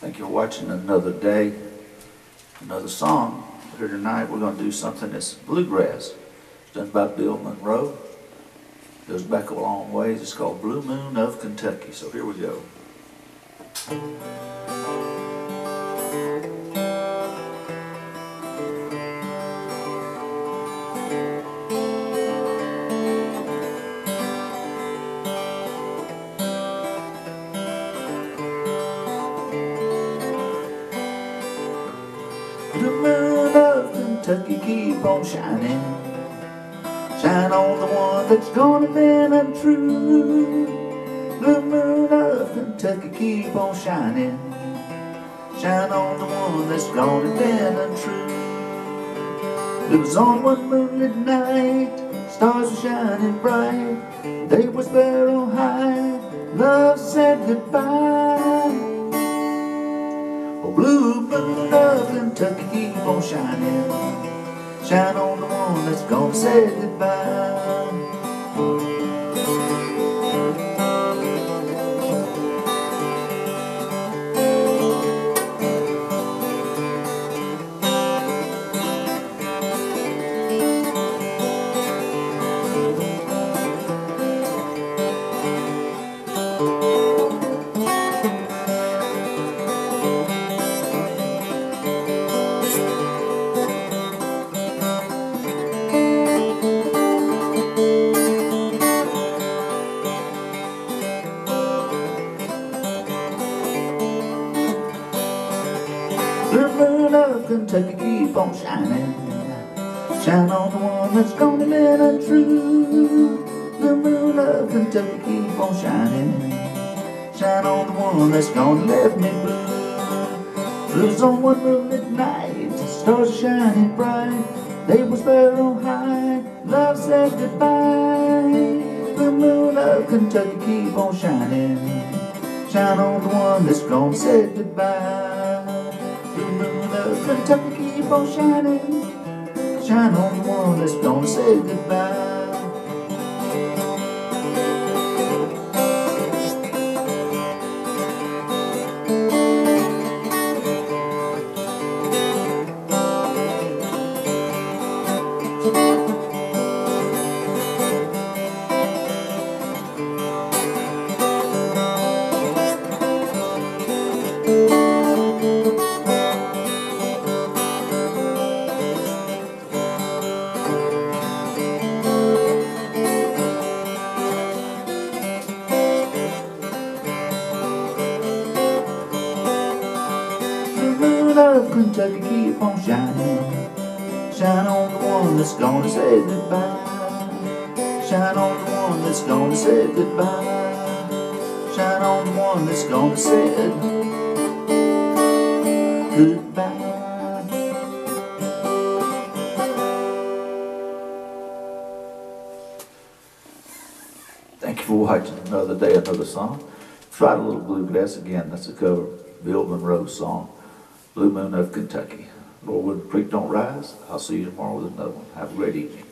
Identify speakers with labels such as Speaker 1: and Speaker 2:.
Speaker 1: Thank you for watching another day, another song. Here tonight, we're going to do something that's bluegrass. It's done by Bill Monroe. It Goes back a long ways. It's called Blue Moon of Kentucky. So here we go. The moon of Kentucky keep on shining. Shine on the one that's gonna been untrue. The moon of Kentucky keep on shining. Shine on the one that's gonna been untrue. It was on one moonlit night, stars were shining bright. They was there on high, love said goodbye. Of Kentucky, keep on shining. Shine on the one that's gonna say goodbye. Kentucky keep on shining. Shine on the one that's gonna live untrue. The moon of Kentucky keep on shining. Shine on the one that's gonna leave me blue. Blues on one moonlit night, stars shining bright. They there on high, love said goodbye. The moon of Kentucky keep on shining. Shine on the one that's gonna say goodbye. Moon of Kentucky keep on shining. Shine on the one that's gonna say goodbye. The of Kentucky keep on shining. Shine on the one that's gonna say goodbye. Shine on the one that's gonna say goodbye. Shine on the one that's gonna say goodbye. Thank you for watching another day, another song. Tried a little bluegrass again. That's a cover, Bill Monroe song, Blue Moon of Kentucky. Lord, when the creek don't rise, I'll see you tomorrow with another one. Have a great evening.